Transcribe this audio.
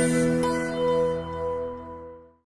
Bye.